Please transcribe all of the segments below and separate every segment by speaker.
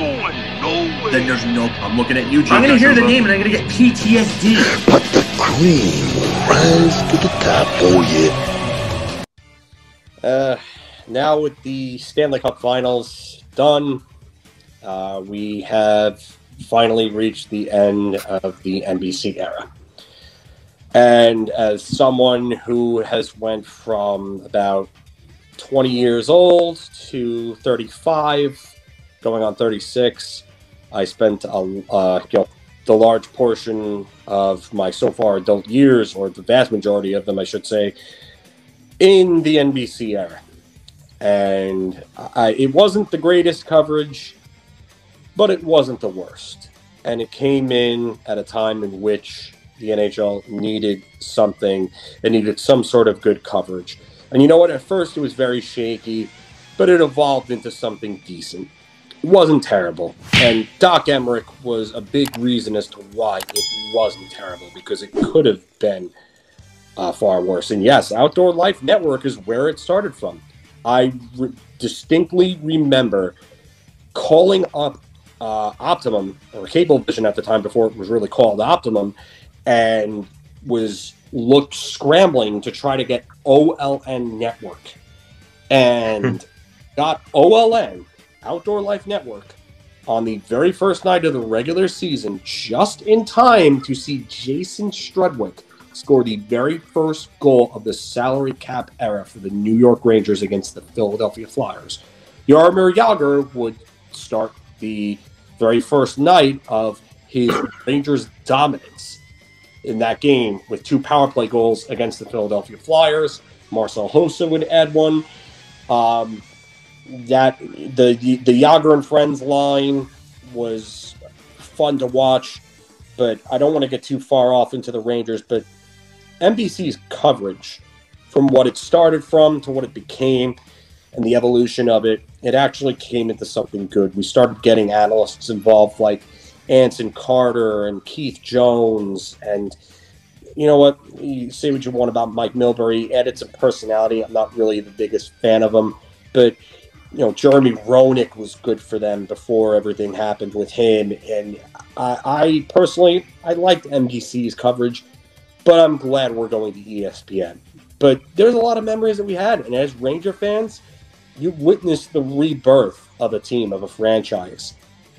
Speaker 1: going nowhere.
Speaker 2: Then there's no. I'm looking at you, Jim.
Speaker 3: I'm gonna hear the name and I'm gonna get PTSD.
Speaker 4: But the cream will rise to the top, oh yeah.
Speaker 5: Uh, now with the Stanley Cup Finals done, uh, we have finally reached the end of the NBC era. And as someone who has went from about 20 years old to 35, going on 36, I spent a, uh, you know, the large portion of my so far adult years, or the vast majority of them, I should say, in the NBC era. And I, it wasn't the greatest coverage, but it wasn't the worst. And it came in at a time in which the NHL needed something, it needed some sort of good coverage. And you know what? At first it was very shaky, but it evolved into something decent. Wasn't terrible. And Doc Emrick was a big reason as to why it wasn't terrible, because it could have been uh, far worse. And yes, Outdoor Life Network is where it started from. I re- distinctly remember calling up uh, Optimum or Cablevision at the time before it was really called Optimum, and was looked scrambling to try to get OLN Network, and got OLN Outdoor Life Network on the very first night of the regular season, just in time to see Jason Strudwick score the very first goal of the salary cap era for the New York Rangers against the Philadelphia Flyers. Jaromir Jagr would start the very first night of his Rangers dominance in that game with two power play goals against the Philadelphia Flyers. Marcel Hossa would add one. Um, that the, the Jagr and Friends line was fun to watch, but I don't want to get too far off into the Rangers. But NBC's coverage, from what it started from to what it became, and the evolution of it, it actually came into something good. We started getting analysts involved like Anson Carter and Keith Jones and you know what? You say what you want about Mike Milbury. Added some personality. I'm not really the biggest fan of him, but you know, Jeremy Roenick was good for them before everything happened with him. And I, I personally, I liked NBC's coverage, but I'm glad we're going to ESPN. But there's a lot of memories that we had, and as Ranger fans, you witnessed the rebirth of a team, of a franchise,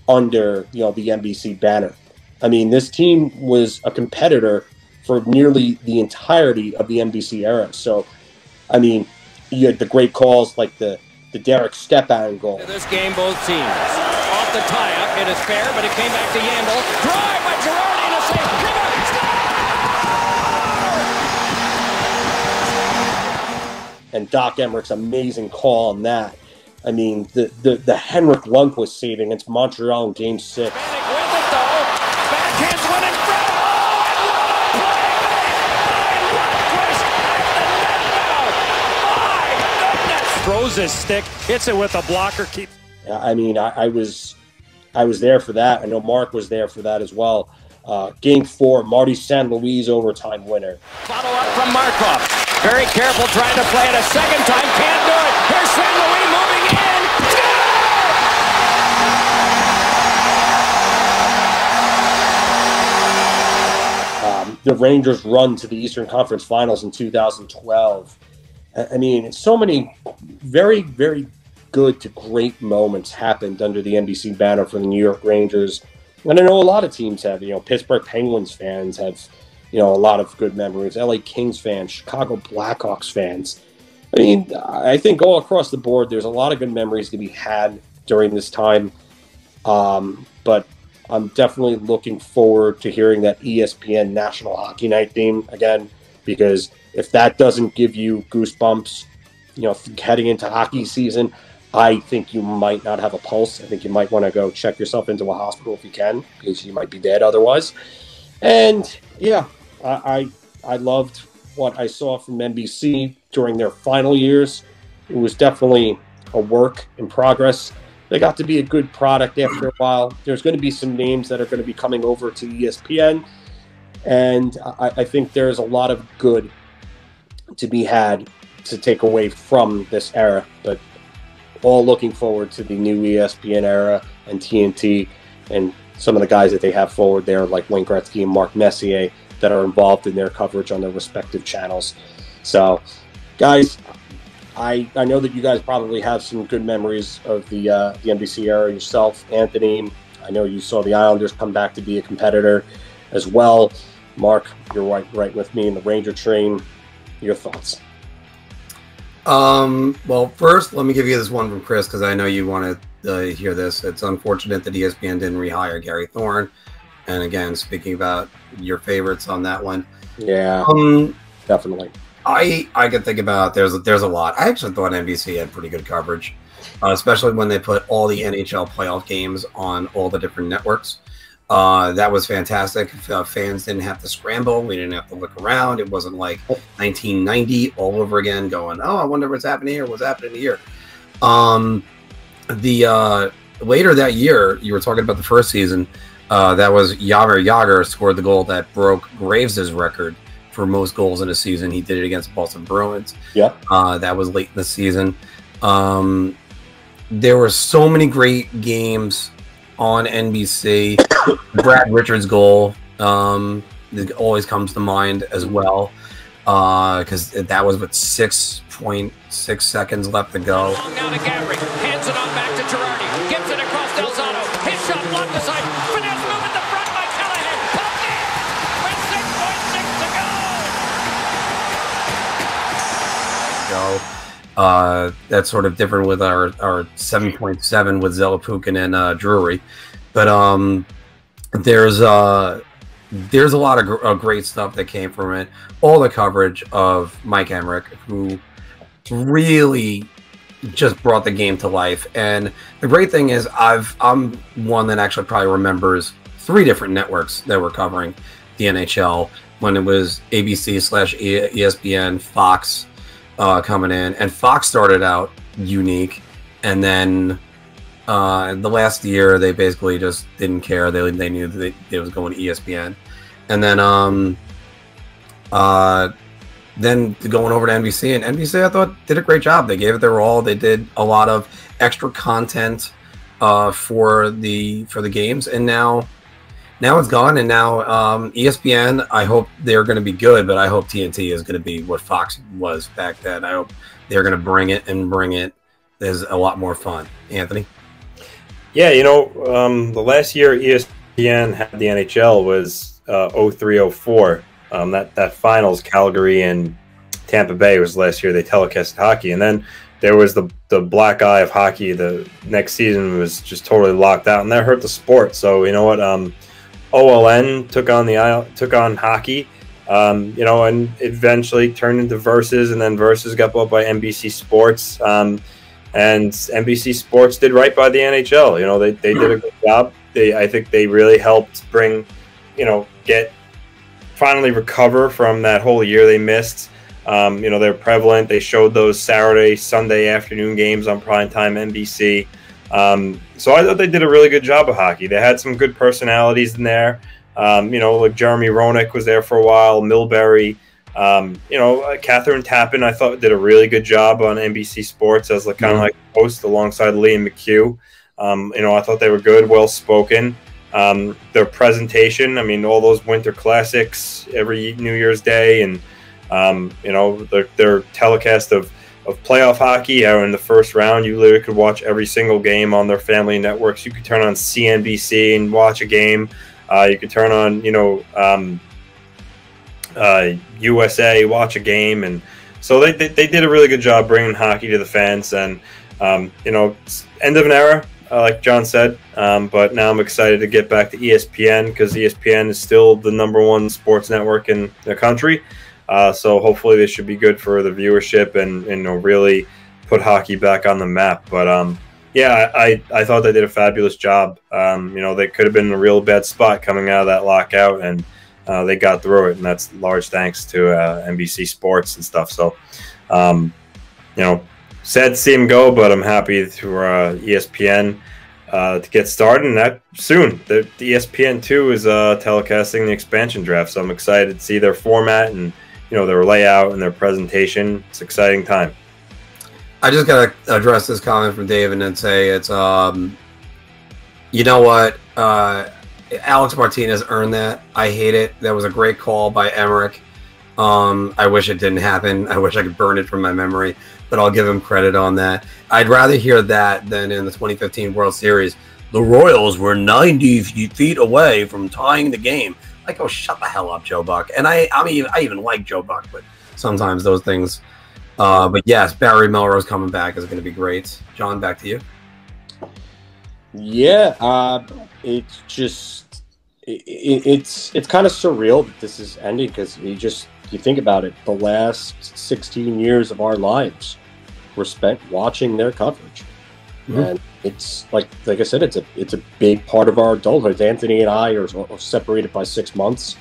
Speaker 5: under you know the NBC banner. I mean, this team was a competitor for nearly the entirety of the NBC era. So, I mean, you had the great calls like the the Derek Stepan goal.
Speaker 6: This game, both teams. Off the tie-up, it is fair, but it came back to Yandle. Drive by Girardi to save.
Speaker 5: And Doc Emrick's amazing call on that. I mean, the, the, the Henrik Lundqvist saving. against Montreal in Game
Speaker 6: 6. Goodness. Throws his stick, hits it with a blocker, Keep.
Speaker 5: I mean, I, I was I was there for that. I know Mark was there for that as well. Uh, game four, Marty St. Louis overtime winner.
Speaker 6: Follow up from Markov. Very careful trying to play it a second time. Can't do it. Here's St. Louis moving in.
Speaker 5: Um, the Rangers run to the Eastern Conference Finals in 2012. I mean, so many very, very good to great moments happened under the NBC banner for the New York Rangers. And I know a lot of teams have, you know, Pittsburgh Penguins fans have, you know, a lot of good memories. LA Kings fans, Chicago Blackhawks fans. I mean, I think all across the board, there's a lot of good memories to be had during this time. Um, but I'm definitely looking forward to hearing that ESPN National Hockey Night theme again, because if that doesn't give you goosebumps, you know, heading into hockey season, I think you might not have a pulse. I think you might want to go check yourself into a hospital if you can, because you might be dead otherwise. And yeah, I I, I loved what I saw from NBC during their final years. It was definitely a work in progress. They got to be a good product after a while. There's going to be some names that are going to be coming over to ESPN, and I, I think there's a lot of good to be had to take away from this era. But all looking forward to the new ESPN era and TNT and some of the guys that they have forward there, like Wayne Gretzky and Mark Messier, that are involved in their coverage on their respective channels. So, guys, I, I know that you guys probably have some good memories of the uh, the NBC era yourself, Anthony. I know you saw the Islanders come back to be a competitor as well. Mark, you're right right with me in the Ranger train. Your thoughts?
Speaker 1: Um, well, first, let me give you this one from Chris because I know you want to uh, hear this. It's unfortunate that ESPN didn't rehire Gary Thorne. And again, speaking about your favorites on that one,
Speaker 5: Yeah,
Speaker 1: um,
Speaker 5: definitely.
Speaker 1: I I can think about there's there's a lot. I actually thought NBC had pretty good coverage, uh, especially when they put all the NHL playoff games on all the different networks. Uh, that was fantastic. Uh, fans didn't have to scramble. We didn't have to look around. It wasn't like 1990 all over again, going, "Oh, I wonder what's happening here. What's happening here." Um, the uh, later that year, you were talking about the first season. Uh, that was Jagr Jagr scored the goal that broke Graves' record for most goals in a season. He did it against Boston Bruins.
Speaker 5: Yeah.
Speaker 1: Uh, that was late in the season. Um, there were so many great games on NBC. Brad Richards' goal um, always comes to mind as well because that was with 6.6 seconds left to go.
Speaker 6: Now to.
Speaker 1: Uh, that's sort of different with our, our 7.7 with Zelepukin and uh, Drury. But um, there's uh, there's a lot of gr- uh, great stuff that came from it. All the coverage of Mike Emrick, who really just brought the game to life. And the great thing is, I've I'm one that actually probably remembers three different networks that were covering the NHL when it was ABC slash ESPN, Fox uh, coming in, and Fox started out unique, and then uh, the last year they basically just didn't care. They they knew that it was going to ESPN, and then um uh then going over to NBC and NBC I thought did a great job. They gave it their all. They did a lot of extra content uh, for the for the games, and now now it's gone. And now um, ESPN. I hope they're going to be good, but I hope TNT is going to be what Fox was back then. I hope they're going to bring it and bring it. There's a lot more fun. Anthony.
Speaker 2: Yeah, you know, um, the last year ESPN had the NHL was uh, 0304. Um, that that finals, Calgary and Tampa Bay was last year. They telecasted hockey, and then there was the the black eye of hockey. The next season was just totally locked out, and that hurt the sport. So you know what? Um, OLN took on the took on hockey. Um, you know, and eventually turned into Versus, and then Versus got bought by NBC Sports. Um, and NBC Sports did right by the NHL. You know, they, they did a good job. They I think they really helped bring, you know, get finally recover from that whole year they missed. Um, you know, they're prevalent. They showed those Saturday, Sunday afternoon games on primetime NBC. Um, so I thought they did a really good job of hockey. They had some good personalities in there. Um, you know, like Jeremy Roenick was there for a while, Milbury. Um, you know, uh, Kathryn Tappen, I thought did a really good job on NBC Sports as like kind of
Speaker 1: Mhm.
Speaker 2: like host alongside Liam McHugh. Um, you know, I thought they were good, well spoken. Um, their presentation, I mean, all those Winter Classics every New Year's Day, and um, you know their, their telecast of of playoff hockey out in the first round. You literally could watch every single game on their family networks. You could turn on CNBC and watch a game. Uh, you could turn on, you know, um, uh, USA, watch a game, and so they, they, they did a really good job bringing hockey to the fans. And um, you know, end of an era, uh, like John said. Um, but now I'm excited to get back to ESPN because ESPN is still the number one sports network in the country. Uh, so hopefully this should be good for the viewership and, and you know, really put hockey back on the map. But um, yeah, I, I thought they did a fabulous job. Um, you know, they could have been in a real bad spot coming out of that lockout, and uh, they got through it, and that's large thanks to uh, NBC Sports and stuff. So, um, you know, sad to see him go, but I'm happy for uh, ESPN uh, to get started, and that soon. The, the ESPN two is uh, telecasting the expansion draft, so I'm excited to see their format and you know their layout and their presentation. It's exciting time.
Speaker 1: I just gotta address this comment from David and say it's um, you know what, uh, Alec Martinez earned that. I hate it. That was a great call by Emrick. Um, I wish it didn't happen. I wish I could burn it from my memory, but I'll give him credit on that. I'd rather hear that than in the 2015 World Series. The Royals were 90 feet away from tying the game. Like, oh, shut the hell up, Joe Buck. And I, I mean, I even like Joe Buck, but sometimes those things. Uh, but yes, Barry Melrose coming back is going to be great. John, back to you.
Speaker 5: Yeah, uh, it's just it, it, it's it's kind of surreal that this is ending because you just you think about it. The last 16 years of our lives were spent watching their coverage,
Speaker 1: Mhm.
Speaker 5: and it's like like I said, it's a it's a big part of our adulthood. Anthony and I are, are separated by six months.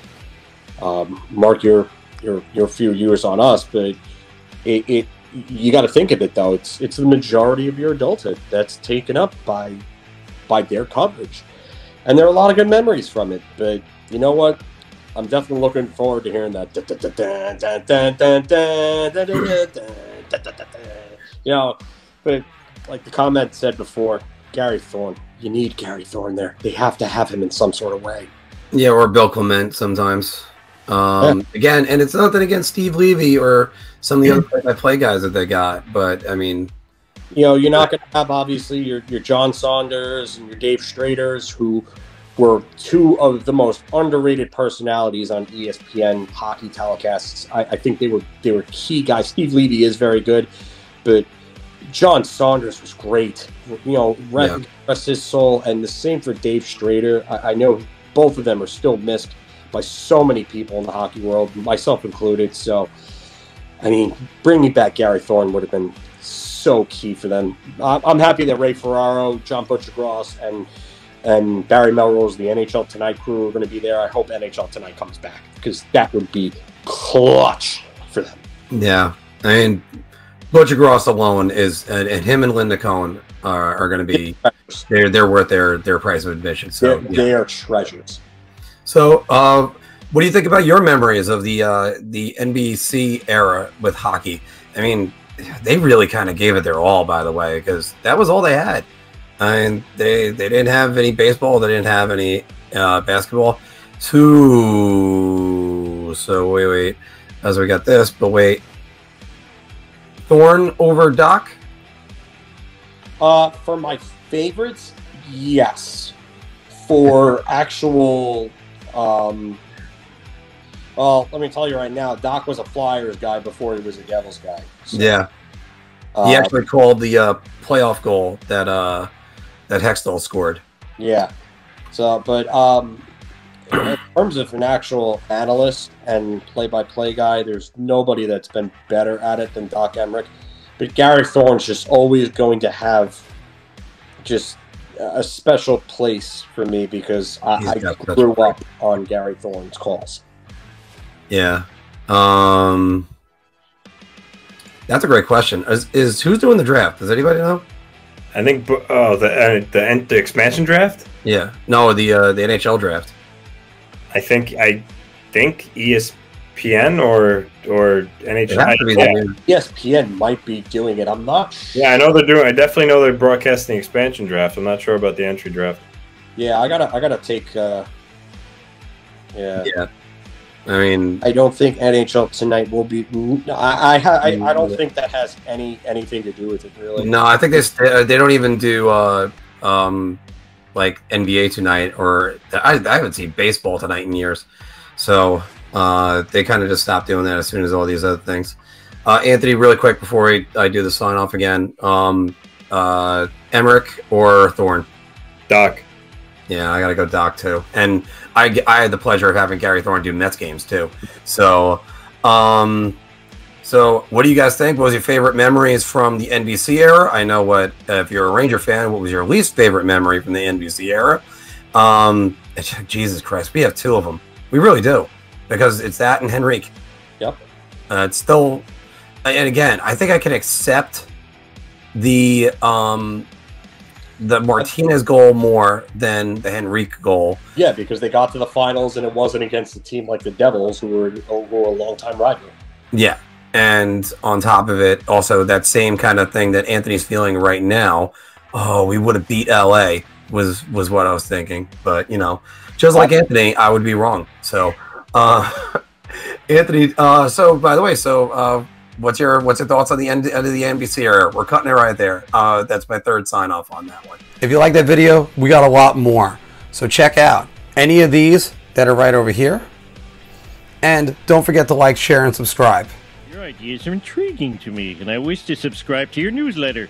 Speaker 5: Um, Mark, your your your few years on us, but it, it you got to think of it though. It's it's the majority of your adulthood that's taken up by by their coverage, and there are a lot of good memories from it. But you know what? I'm definitely looking forward to hearing that. You know, but like the comment said before, Gary Thorne. You need Gary Thorne there. They have to have him in some sort of way.
Speaker 1: Yeah, or Bill Clement sometimes. Um, Again, and it's nothing against Steve Levy or some of the other play-by-play guys that they got, but I mean,
Speaker 5: you know, you're not going to have obviously your, your John Saunders and your Dave Straders, who were two of the most underrated personalities on ESPN hockey telecasts. I, I think they were they were key guys. Steve Levy is very good, but John Saunders was great. You know, rest,
Speaker 1: Yeah.
Speaker 5: rest his soul, and the same for Dave Strader. I, I know both of them are still missed by so many people in the hockey world, myself included. So, I mean, bringing back Gary Thorne would have been so key for them. I- I'm happy that Ray Ferraro, John Buccigross, and and Barry Melrose, the NHL Tonight crew, are going to be there. I hope NHL Tonight comes back because that would be clutch for them.
Speaker 1: yeah, I mean, Buccigross alone is, and, and him and Linda Cohn are, are going to be they're they're worth their their price of admission. So,
Speaker 5: They're,
Speaker 1: yeah.
Speaker 5: they are treasures.
Speaker 1: so uh, what do you think about your memories of the uh, the NBC era with hockey? I mean, they really kind of gave it their all, by the way, because that was all they had. I mean, they they didn't have any baseball, they didn't have any uh, basketball. Two. So wait, wait. As we got this, but wait. Thorne over Doc.
Speaker 5: Uh, for my favorites, yes. For actual, um, well, let me tell you right now, Doc was a Flyers guy before he was a Devils guy. So,
Speaker 1: Yeah,
Speaker 5: uh,
Speaker 1: he actually called the uh, playoff goal that uh, that Hextall scored.
Speaker 5: Yeah. So, but um, terms of an actual analyst and play-by-play guy, there's nobody that's been better at it than Doc Emrick. But Gary Thorne's just always going to have just a special place for me because I, I grew
Speaker 1: place.
Speaker 5: up on Gary Thorne's calls.
Speaker 1: Yeah. Um That's a great question. Is, is who's doing the draft? Does anybody know?
Speaker 2: I think bu- oh the uh, the en- the expansion draft.
Speaker 1: Yeah. No, the uh, the NHL draft.
Speaker 2: I think I think ESPN or or NHL.
Speaker 1: has to be the new-
Speaker 5: ESPN might be doing it. I'm not sure.
Speaker 2: Yeah, I know they're doing. I definitely know they're broadcasting the expansion draft. I'm not sure about the entry draft.
Speaker 5: Yeah, I gotta, I gotta take. Uh, yeah.
Speaker 1: Yeah. I mean,
Speaker 5: I don't think NHL tonight will be. I I, I I don't think that has any anything to do with it really.
Speaker 1: no, I think they they don't even do uh um like NBA tonight or I, I haven't seen baseball tonight in years. So uh they kind of just stopped doing that as soon as all these other things. Uh Anthony, really quick before I, I do the sign off again. Um uh Emrick or Thorne?
Speaker 2: Doc.
Speaker 1: Yeah, I gotta go Doc too. And I, I had the pleasure of having Gary Thorne do Mets games too. So, um, so what do you guys think? What was your favorite memories from the NBC era? I know what uh, if you're a Ranger fan, what was your least favorite memory from the NBC era? Um, Jesus Christ, we have two of them. We really do because it's that and Henrique.
Speaker 5: Yep.
Speaker 1: Uh, it's still, and again, I think I can accept the um the Martinez goal more than the Henrique goal.
Speaker 5: Yeah, because they got to the finals and it wasn't against a team like the Devils, who were who were a longtime rival.
Speaker 1: Yeah, and on top of it, also that same kind of thing that Anthony's feeling right now. Oh, we would have beat LA was was what I was thinking, but you know, just like Anthony, I would be wrong. So, uh, Anthony. Uh, so by the way, so uh, what's your what's your thoughts on the end, end of the NBC era? We're cutting it right there. Uh, that's my third sign off on that one.
Speaker 7: If you like that video, we got a lot more. So check out any of these that are right over here. And don't forget to like, share, and subscribe.
Speaker 8: Your ideas are intriguing to me, and I wish to subscribe to your newsletter.